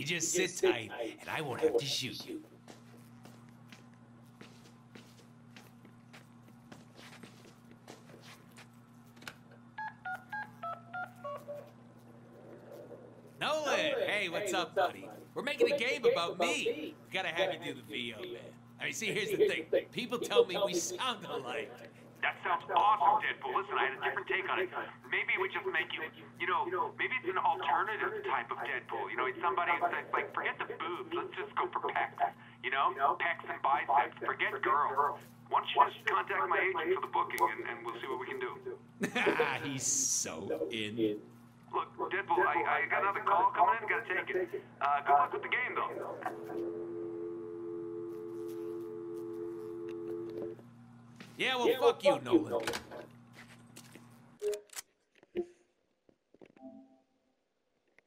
You just sit tight, and I won't have to shoot you. Nolan, hey, what's up, buddy? We're making a game about me. We Gotta have you do the VO, man. I mean, see, here's the thing. People tell me we sound alike. That sounds awesome, Deadpool. Listen, I had a different take on it. Maybe we just make you, you know, maybe it's an alternative type of Deadpool. You know, it's somebody who says, like, forget the boobs. Let's just go for pecs. You know, pecs and biceps. Forget girls. Why don't you just contact my agent for the booking, and, and we'll see what we can do. He's so in. Look, Deadpool, I, I got another call coming in. Gotta take it. Uh, good luck with the game, though. Yeah, well, fuck you, Nolan.